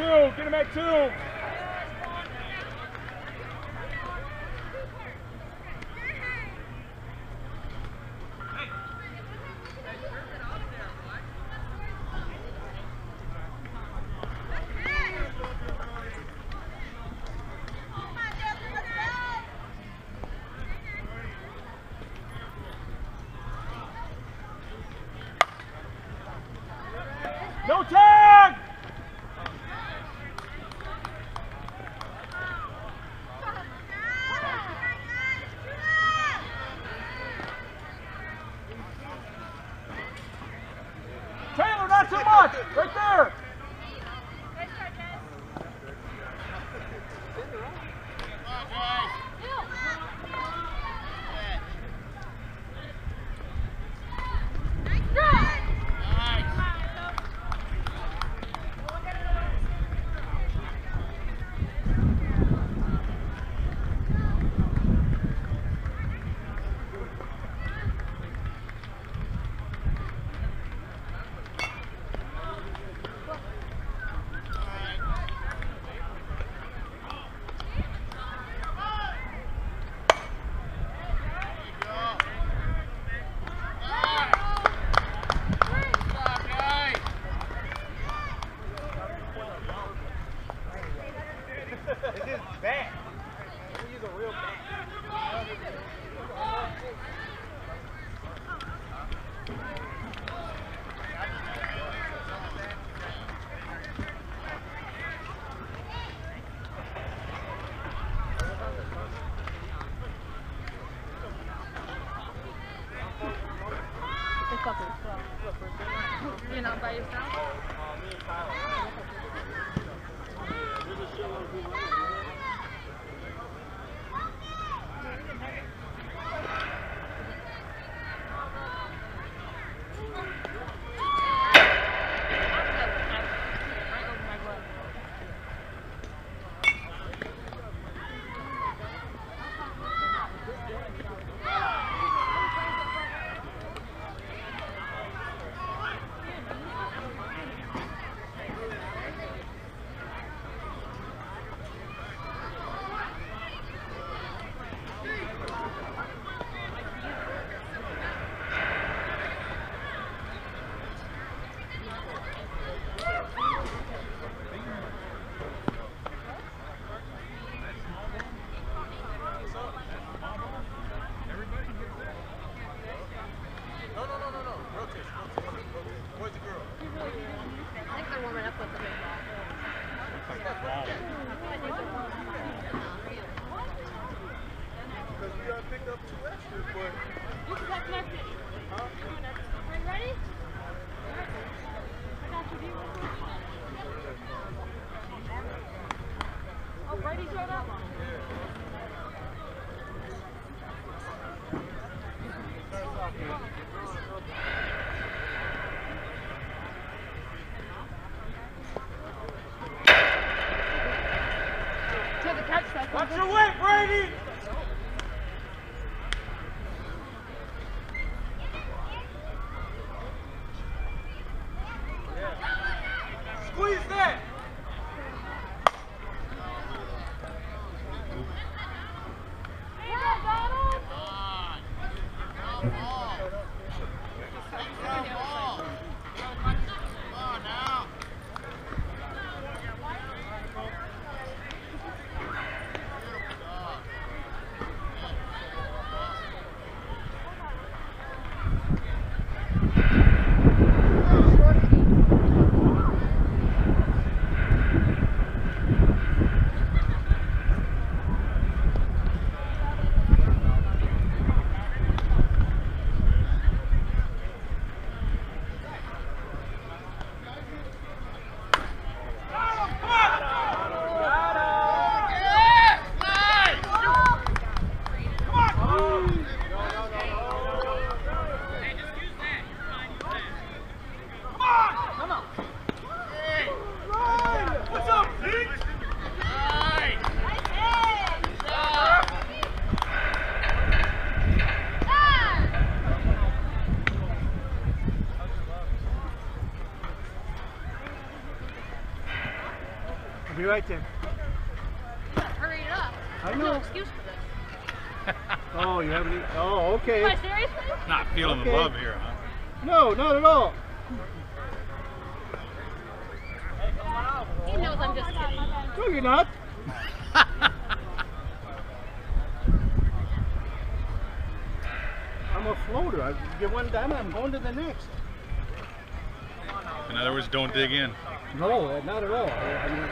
two. Get him at two. You're not by yourself? Right right there. Hurry it up. I There's know. no excuse for this. Oh, you haven't. Oh, Am I okay. seriously? Not feeling Okay. the love here, huh? No, not at all. He knows I'm just kidding. No, you're not. I'm a floater. I get one done, I'm going to the next. In other words, don't dig in. No, not at all. I mean,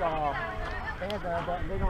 think uh, fans are, but they don't have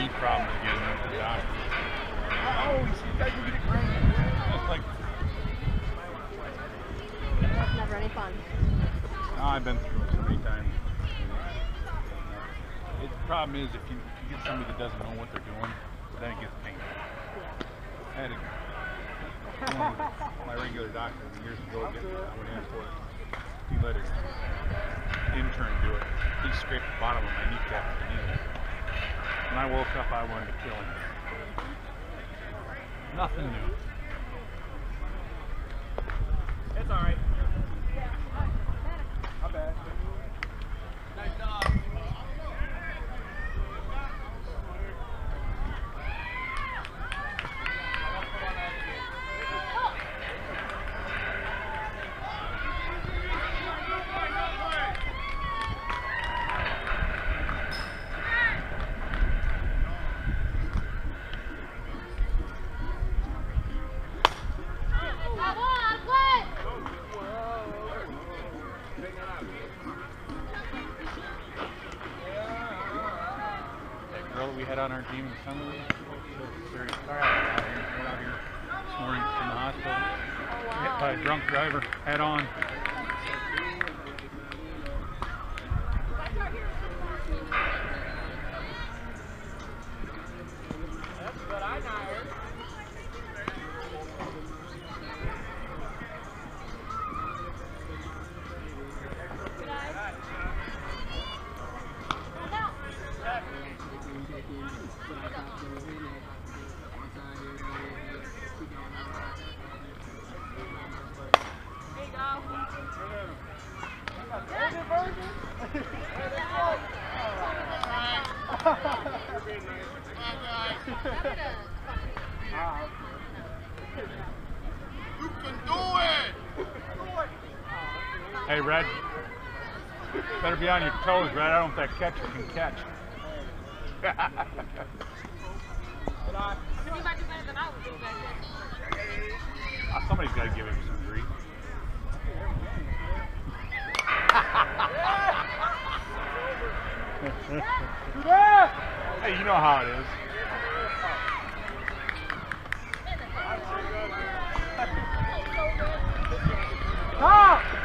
knee problems again with the doctor. Oh, you see, you get it great. It's like, That's never any fun. oh, I've been through it so many times. It, the problem is if you, if you get somebody that doesn't know what they're doing, then it gets painful. Yeah. I had a, one of my regular doctor years ago get, I went in for it. He let his intern do it. He scraped the bottom of my kneecap with the needle. When I woke up, I wanted to kill him. Nothing new. Hey, Red. Better be on your toes, Red. I don't know if that catcher can catch. Uh, Somebody's got to give him some grief. hey, you know how it is. Stop!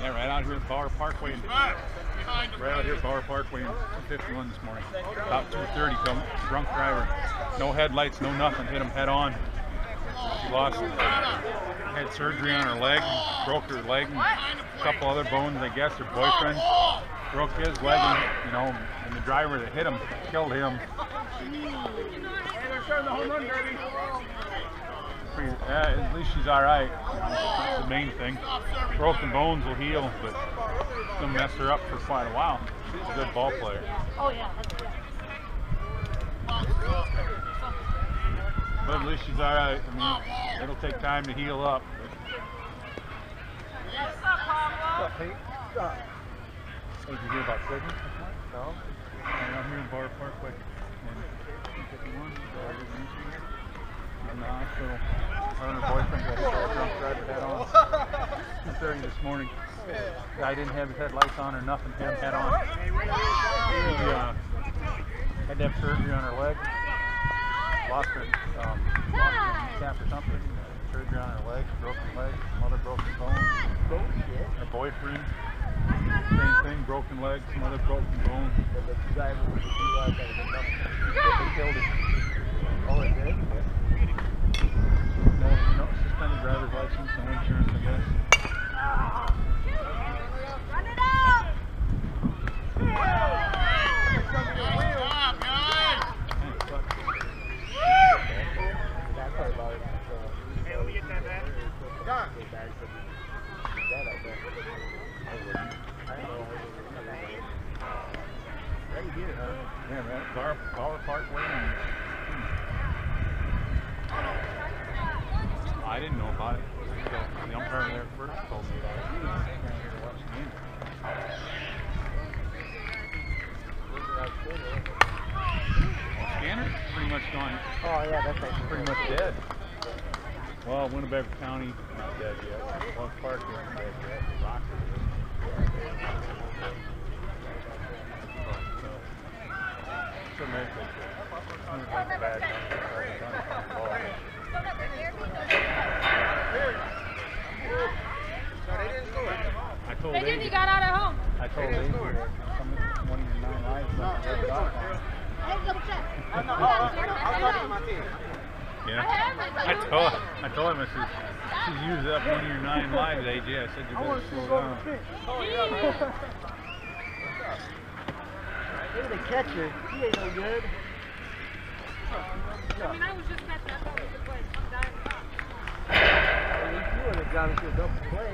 Yeah, right out here at Bauer Parkway. Right out here Bauer Parkway in 251 this morning. About 2.30, come drunk driver. No headlights, no nothing. Hit him head on. She lost, had surgery on her leg, broke her leg, a couple other bones, I guess. Her boyfriend broke his leg, and, you know, and the driver that hit him killed him. Uh, at least she's all right. That's the main thing. Broken bones will heal, but it's gonna mess her up for quite a while. She's a good ball player. Oh, yeah. But at least she's all right. I mean, it'll take time to heal up. Hey, did you hear about Sydney? No. I'm here in Bauer Parkway. And 51, She's in the hospital. Her and her boyfriend got hit by a drunk driver head on. 2.30 this morning. Guy didn't have his headlights on or nothing, had him head on. He uh, had to have surgery on her leg. Lost her, um, lost her kneecap or something. Surgery on her leg, broken leg, some other broken bones. Her boyfriend, same thing, broken leg, some other broken bones. They killed him. Oh, they did? No, no suspended driver's license, no insurance, I guess. Run it out! get it, huh? Yeah, man. Bar, Bauer Parkway and. I didn't know about it. So the umpire there first told me about it. I was here to watch the game. Well, Scanner's pretty much gone. Oh yeah, that's like Pretty much dead. Well, Winnebago County, not dead yet. Well, Park isn't dead yet. Rockford is. But, it's amazing. Seems like a bad number. I told They didn't, AJ you got out at home. I told AJ that one of your nine lives must have rubbed off on him. I have double check. I'm not- I'm talking to my team. Yeah. I told I told him I said she's used up one of your nine lives, AJ. I said you better slow down. Look at the catcher. He ain't no good. I mean, I was just catching. I thought we could play. I'm dying. You would have gone into a double play.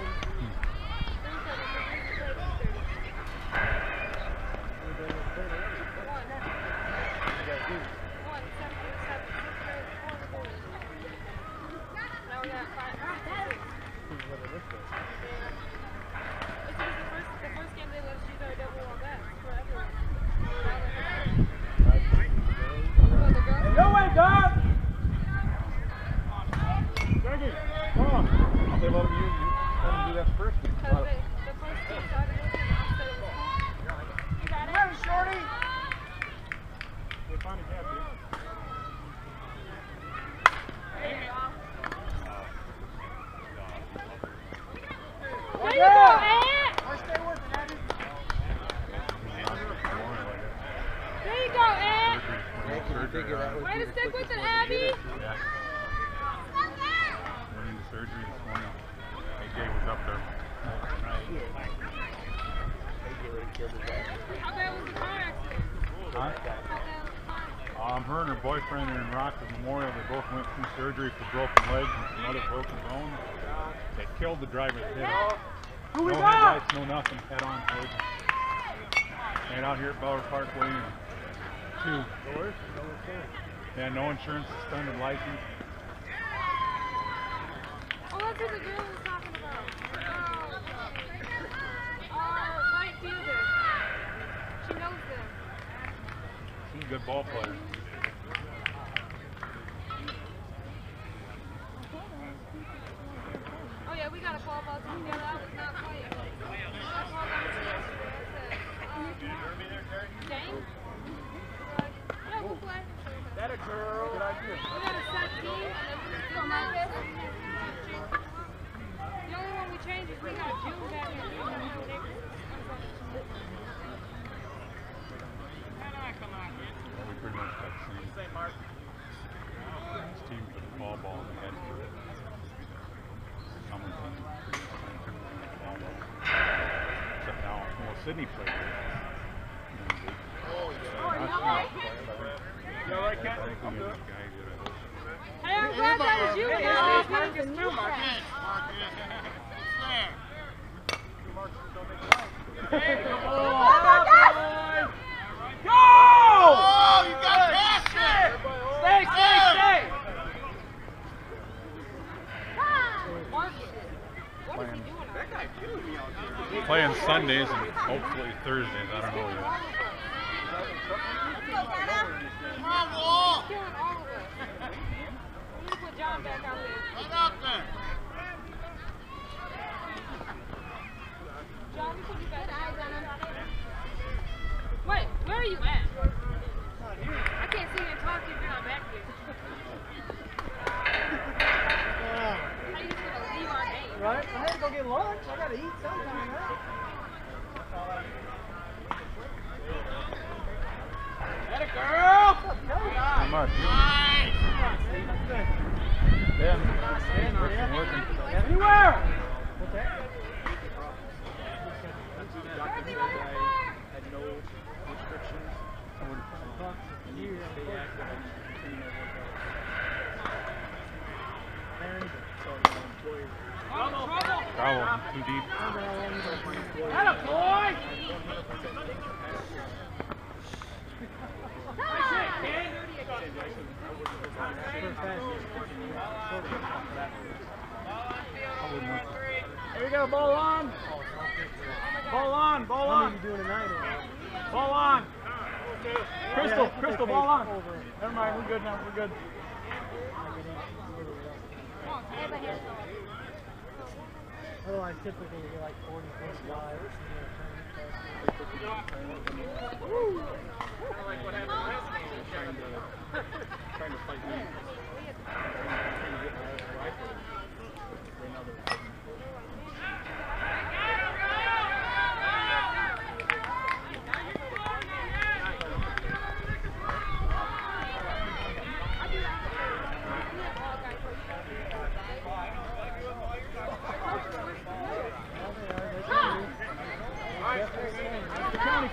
No way, dog! Jackie, come on. They let him use let him do that first one. Where, Shorty? They finally have you. There you go, Ant! I stay with it, Abby. There you go, Ant! Yeah, can you figure that would Way be to the stick with quickest it, way to get Abby! Yeah. Went into surgery this morning. AJ was up there. AJ would have killed his ass. How bad was the car accident? Huh? How bad was the car accident? Um, her and her boyfriend are in Rockford Memorial. They both went through surgery for broken legs and some other broken bones. They killed the driver that hit them. Who we no got? headlights, no nothing, head on collision. And out here at Bauer Parkway, and two. Yeah, no insurance, suspended license. Oh, that's who the girl was talking about. Oh, our right fielder. She knows them. She's a good ball player. Pretty much got same. This team put the ball ball the head for it. Summer team pretty much playing pretty much the ball ball. Except now, well, Sydney played it. And they- Oh, so you alright? Kat? I'm good. Hey, I'm glad that was you. Now hey, Marcus, Marcus. Come Oh, on. my Go! Oh, you got past it! Stay, stay, stay! Marcus, what is he doing out That guy killing me out here. Playing Sundays and hopefully Thursdays. I don't know yet.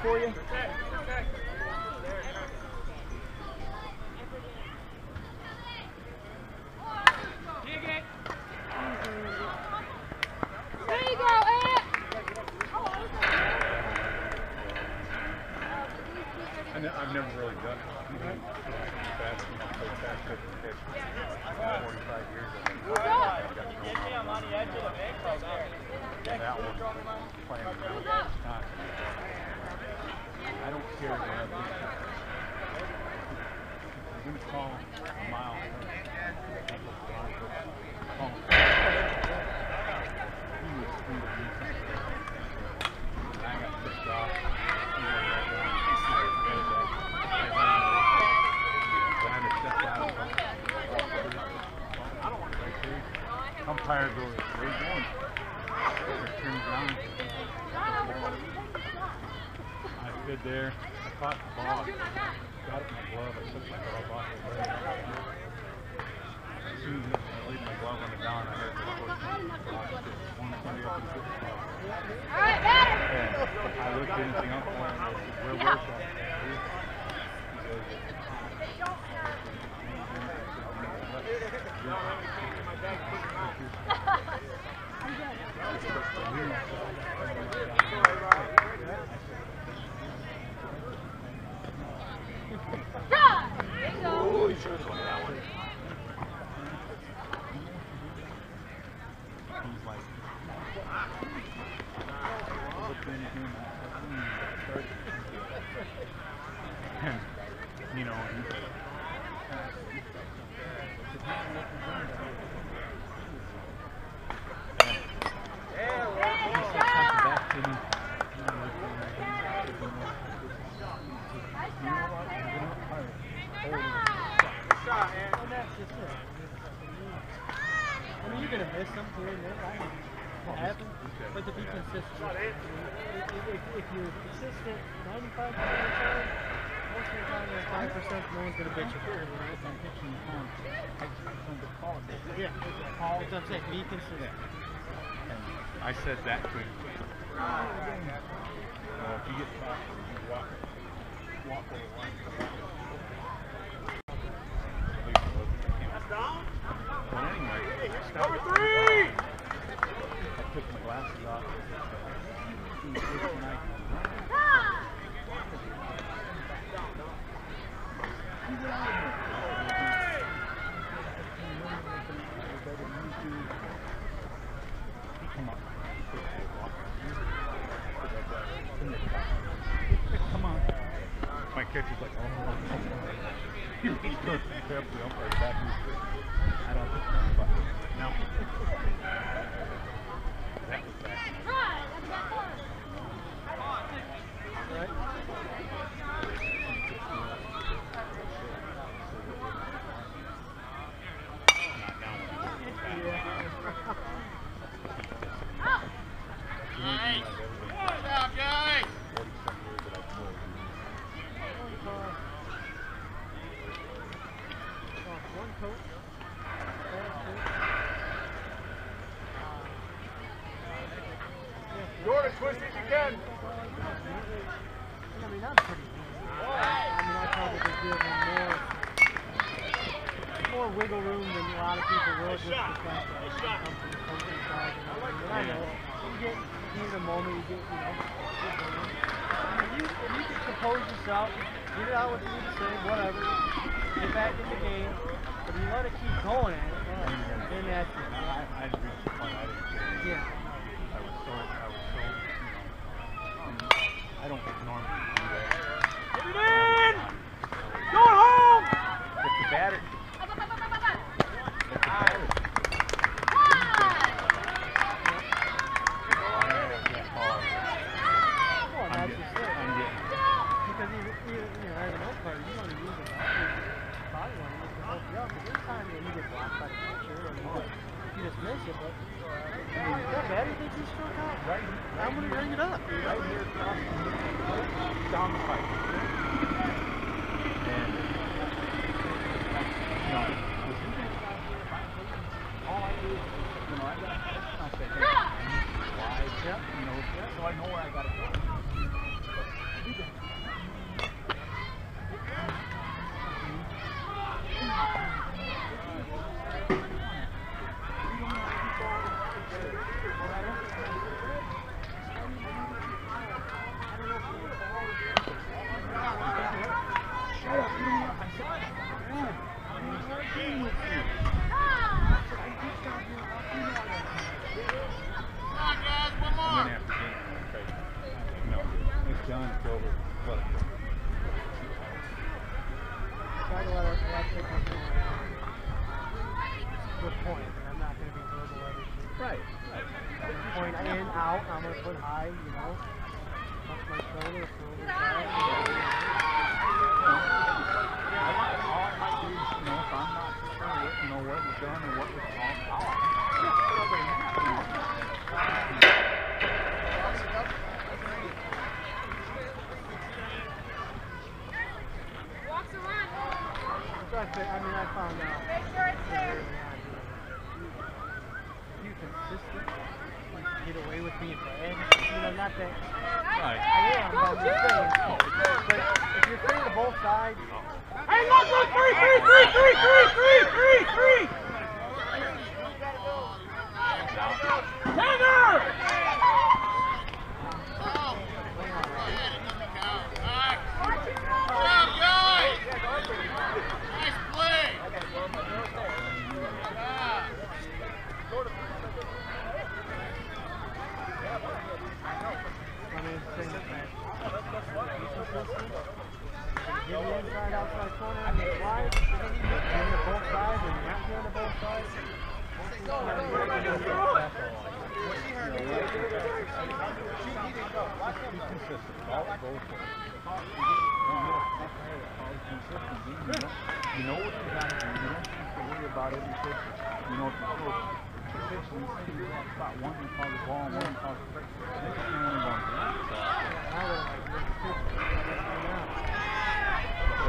for you? But to be consistent, if, if, if, if you're consistent 95% of the time, I said that to him. Well, if you get caught, you walk, walk away. That's down. Anyway, number three. I took my glasses off. Twist it again. I mean, I'm pretty I mean, I probably give him more, more wiggle room than a lot of people will just the fact that he comes from the coaching side. And I, mean, I know, you get he's a moment, you get, you know, if you, if you can compose yourself, get it out what you need to say, whatever, get back in the game, but you let it keep going at it, then that's it. I, I just reached the point. I didn't Yeah. normally. done. It's over. What?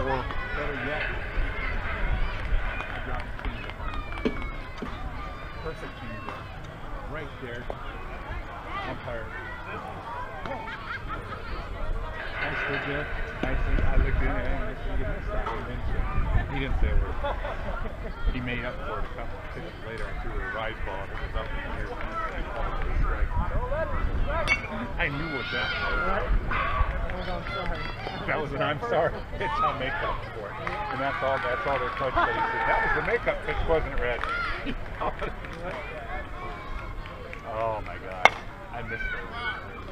four. Better yet. Perfect Right there. Umpire. Nice, did you? Nice, I looked in and I you missed that one. He didn't say a word. He made up for it a couple of pitches later. I threw a rise ball that was up in the air. I knew what that was. I'm sorry. That was an I'm sorry pitch on makeup for it. And that's all that's all their coach said. He said, that was the makeup pitch, wasn't it, Red? oh my god. I missed it.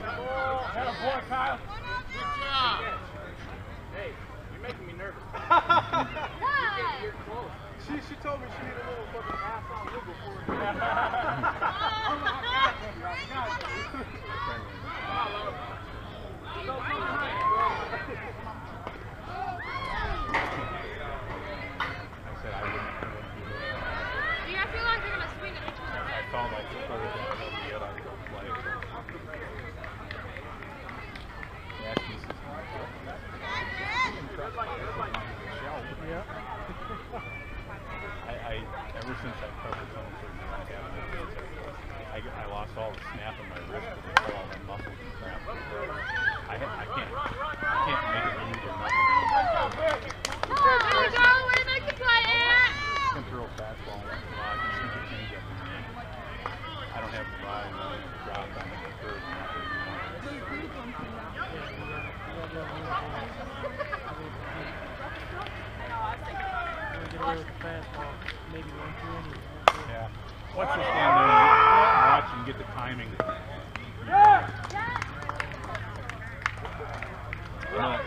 Oh, a boy, Kyle. Good job. Hey, you're making me nervous. you're, you're close. She, she told me she needed a little fucking ass on you before. Jackson. there with the fastball, uh, maybe one too many. Yeah. Watch your stand there watch and get the timing. You know,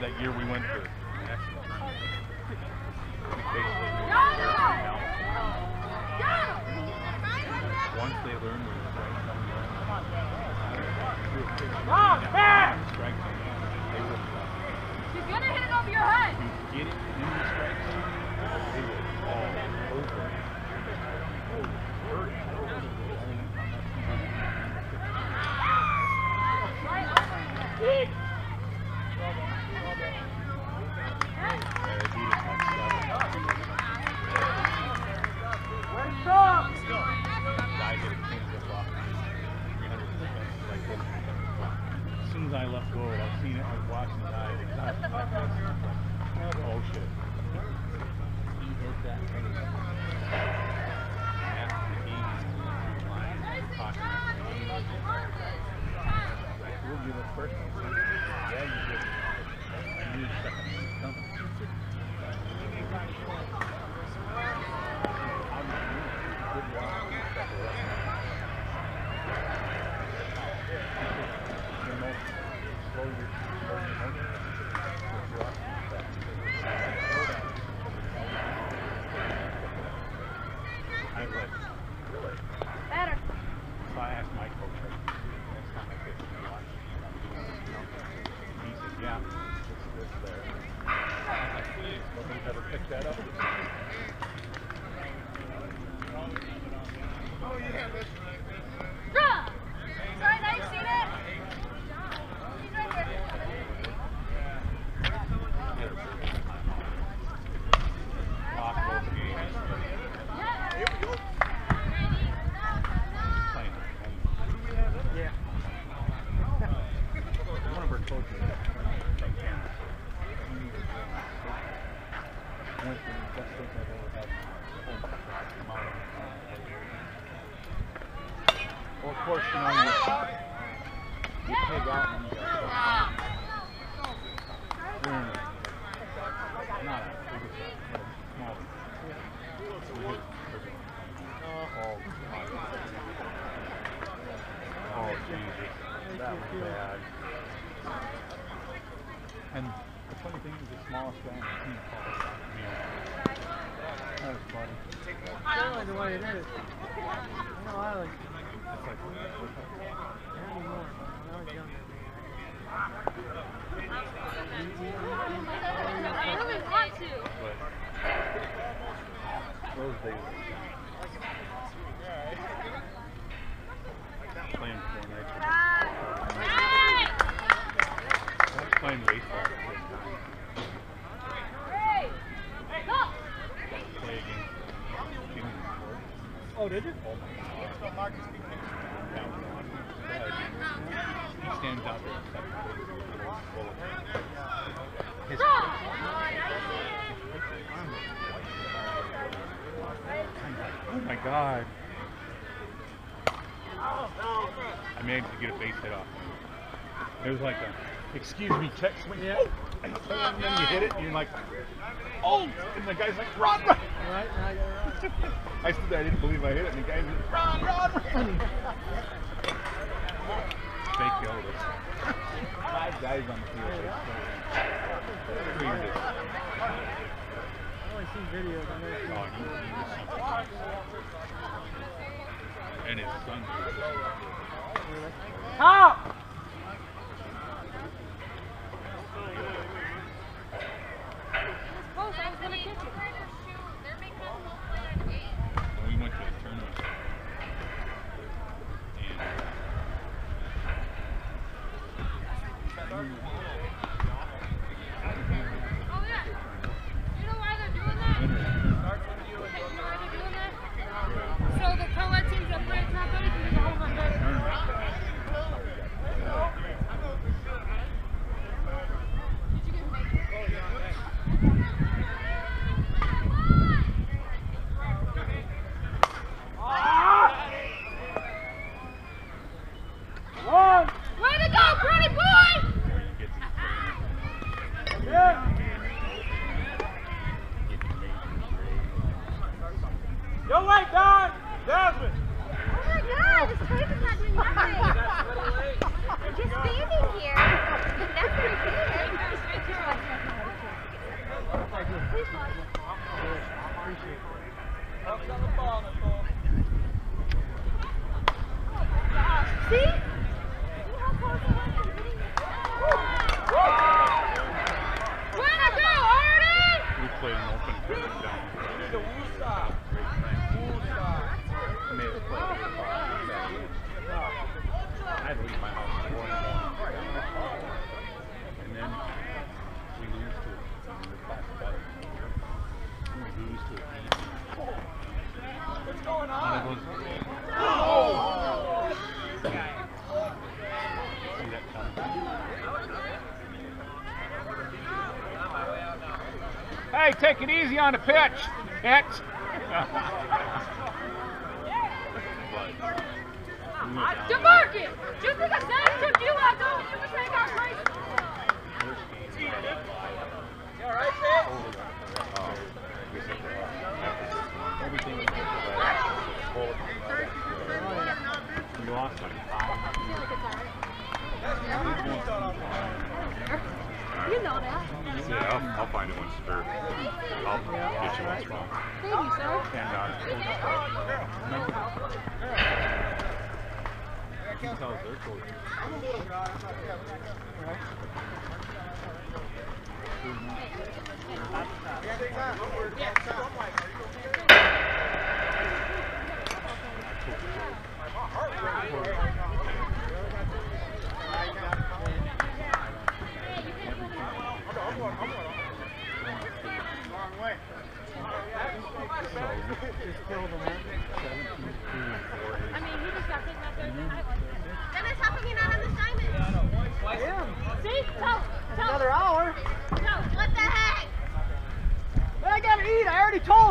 that year we went to national tournament, Once they learn where the strike zone is, strike zone, they will. She's gonna hit it over your head. Get it in the strike zone. They were all over. shit off. It was like a, excuse me, check swing yet? And then you hit it, and you're like, oh! And the guy's like, run, run! Right, I stood there, I didn't believe I hit it, and the guy's like, run, run, run! they killed us. Five guys on the field. Creamed it. I only seen videos. I've oh, he, he was something. And his son. Oh, I was going to kick it. take it easy on the pitch. Next. can tell right? they're close. Right?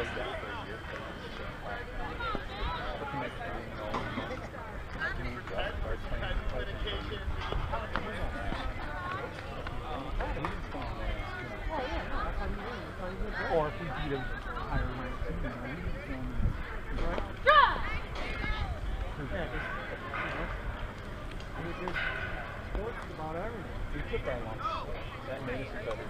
Or if we beat him higher ranked, you know, right? Yeah, just, you know, I mean, there's sports about everything. We took our lunch. That made us better.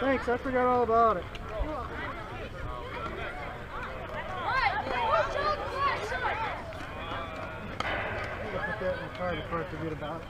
Thanks, I forgot all about it. that in the car forget about it.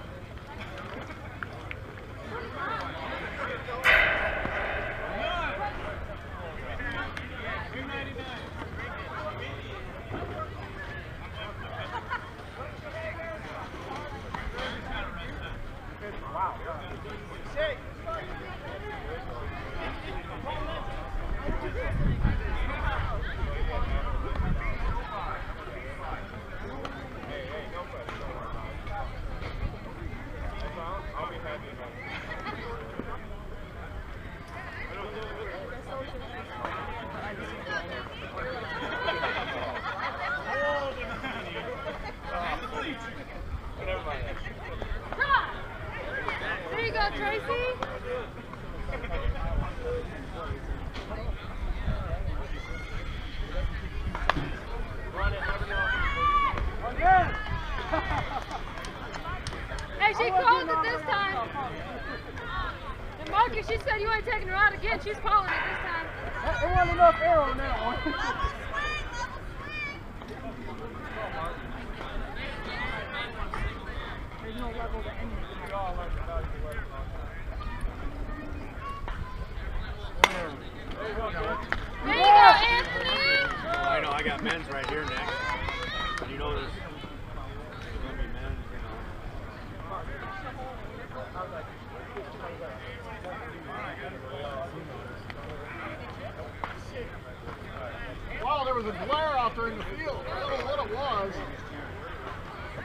Was a glare out there in the field. I don't know what it was.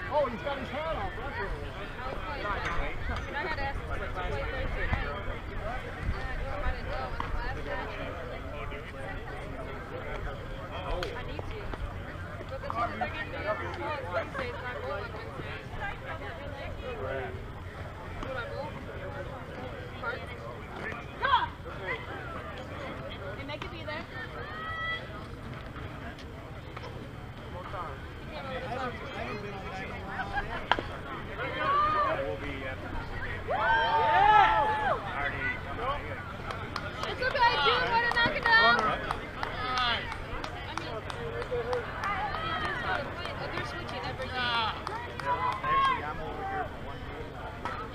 Oh, he's got his hat off. That's what it was. I had asked to play Thursday night. I didn't go with the last guy. I need to. But the they're getting me on Wednesday, so I go on Wednesday. Would I go? Park? Come! And they could be there. I will be at It's okay, June, way to knock it down. I mean, just for the play, oh, they're switching every game. Actually, I'm over here for one game.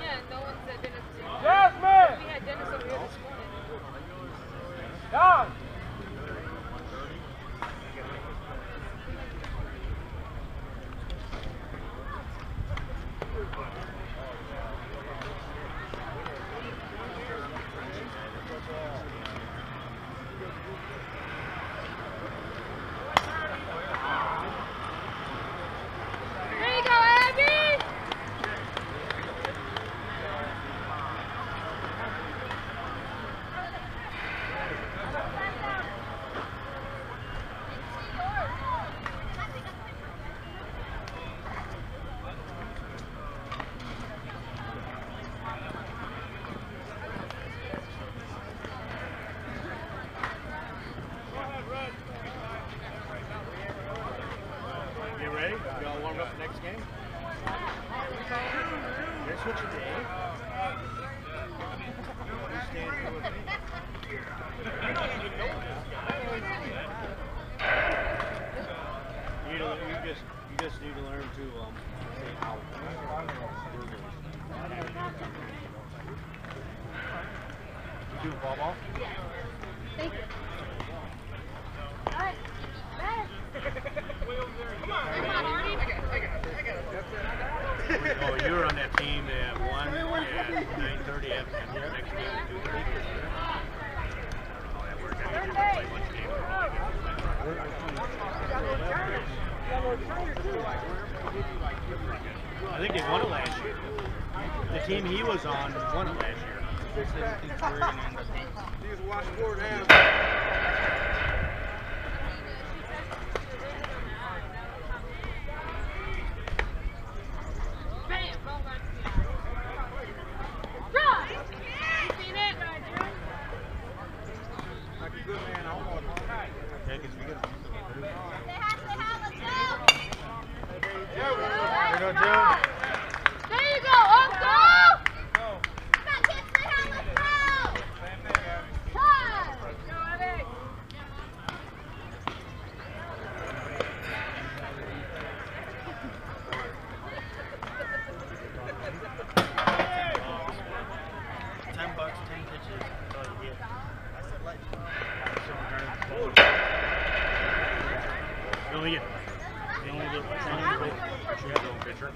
Yeah, no one's at Dennis. Jasmine! We had Dennis over here this morning. Don! There you go, Abby! You ready? You all warmed up for next game? Switching to. You stand here with me. You, know, you just you just need to learn to um? Thank you. Oh, you were on that team that won at 9:30 at the next game at 2:30. Oh, that worked out. You didn't play much game. I think they won it last year. The team he was on it last year. Put your head on, pitcher.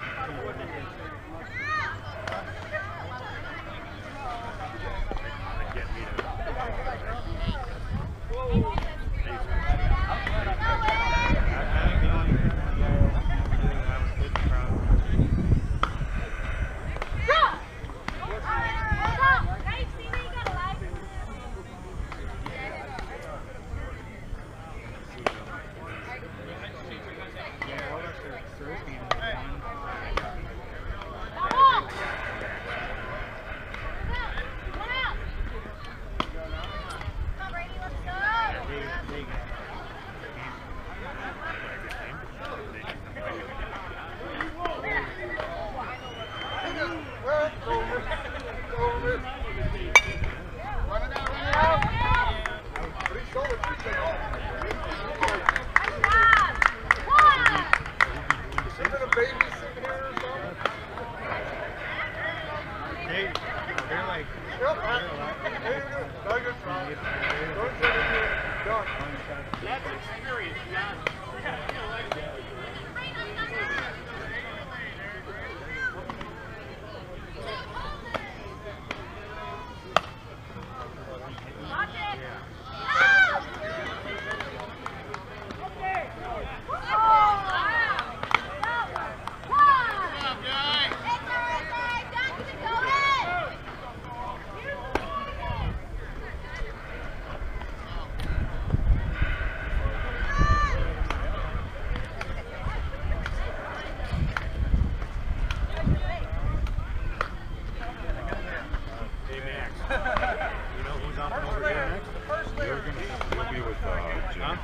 You know who's on over here next? You're gonna, you'll be with uh, Jim. Huh?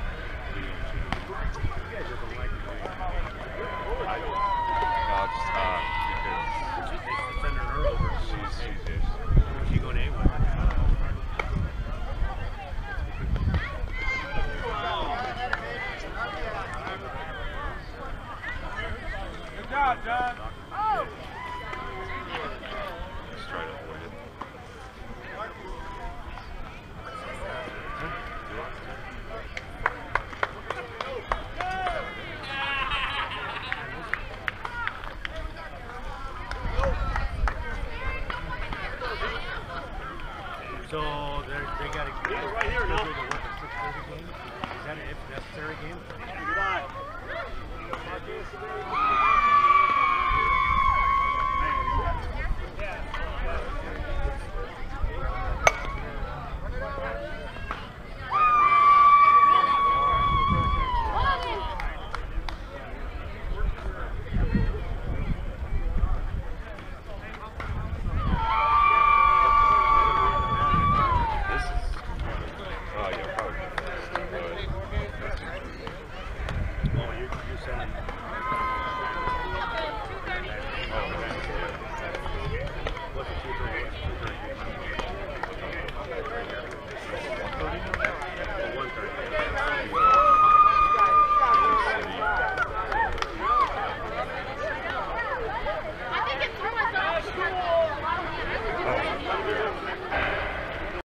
Jim. You guys just don't like me. No, it's, uh, because They her over. she's, she's, is. Where's going to A1? Good job, John.